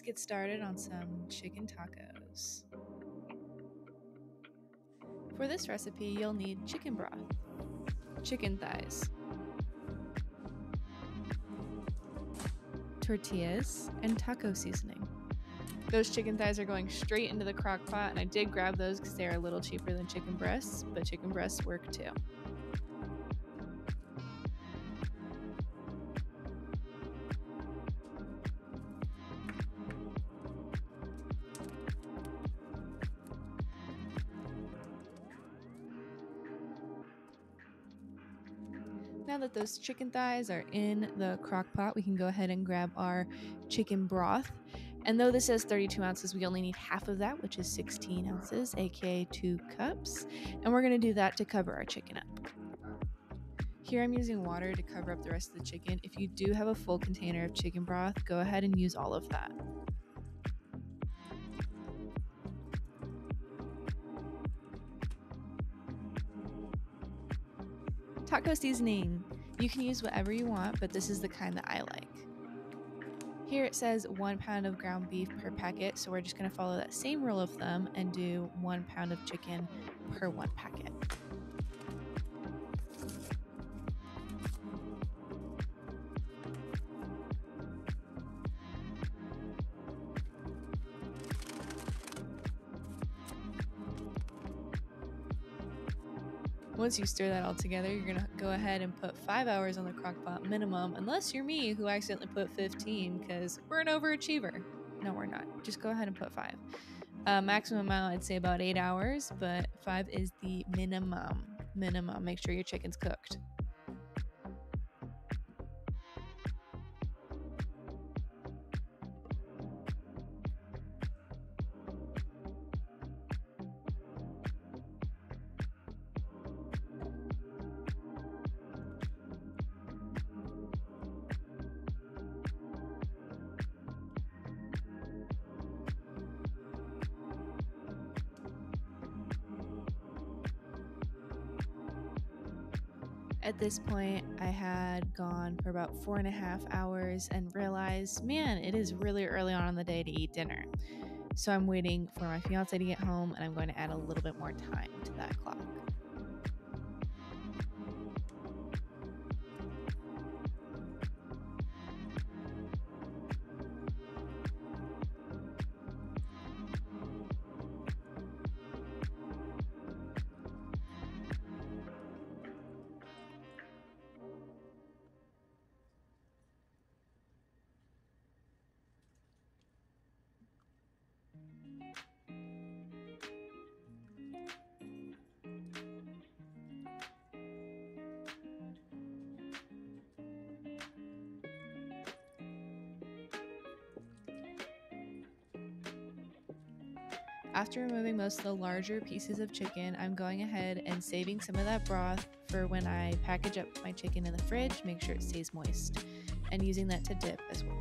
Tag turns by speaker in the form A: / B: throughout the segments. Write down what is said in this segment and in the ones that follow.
A: let's get started on some chicken tacos. For this recipe, you'll need chicken broth, chicken thighs, tortillas, and taco seasoning. Those chicken thighs are going straight into the crock pot, and I did grab those because they're a little cheaper than chicken breasts, but chicken breasts work too. Now that those chicken thighs are in the crock pot, we can go ahead and grab our chicken broth. And though this says 32 ounces, we only need half of that, which is 16 ounces, aka two cups. And we're going to do that to cover our chicken up. Here I'm using water to cover up the rest of the chicken. If you do have a full container of chicken broth, go ahead and use all of that. Taco seasoning. You can use whatever you want, but this is the kind that I like. Here it says one pound of ground beef per packet, so we're just going to follow that same rule of thumb and do one pound of chicken per one packet. Once you stir that all together, you're gonna go ahead and put five hours on the crock pot minimum, unless you're me who accidentally put 15 because we're an overachiever. No, we're not. Just go ahead and put five. Uh, maximum amount, I'd say about eight hours, but five is the minimum. Minimum. Make sure your chicken's cooked. At this point, I had gone for about four and a half hours and realized, man, it is really early on in the day to eat dinner. So I'm waiting for my fiance to get home and I'm going to add a little bit more time to that clock. After removing most of the larger pieces of chicken, I'm going ahead and saving some of that broth for when I package up my chicken in the fridge, make sure it stays moist, and using that to dip as well.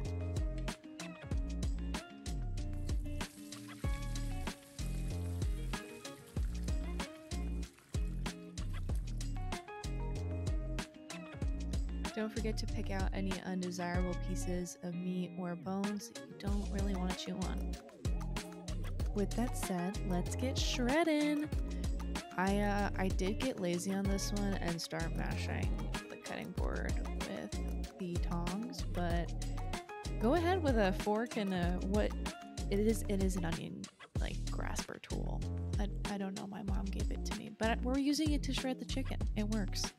A: Don't forget to pick out any undesirable pieces of meat or bones that you don't really want to chew on. With that said, let's get shredding. I uh, I did get lazy on this one and start mashing the cutting board with the tongs, but go ahead with a fork and a what it is it is an onion like grasper tool. I, I don't know, my mom gave it to me, but we're using it to shred the chicken. It works.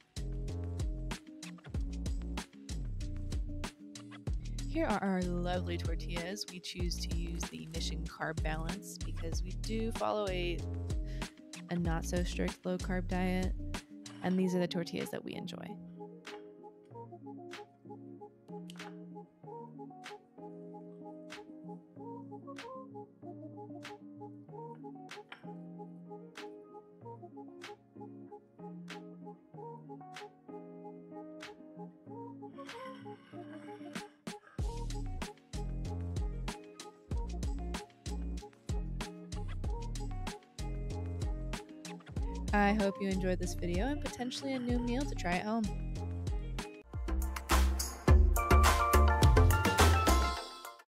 A: Here are our lovely tortillas. We choose to use the Mission Carb Balance because we do follow a a not so strict low carb diet, and these are the tortillas that we enjoy. I hope you enjoyed this video and potentially a new meal to try at home.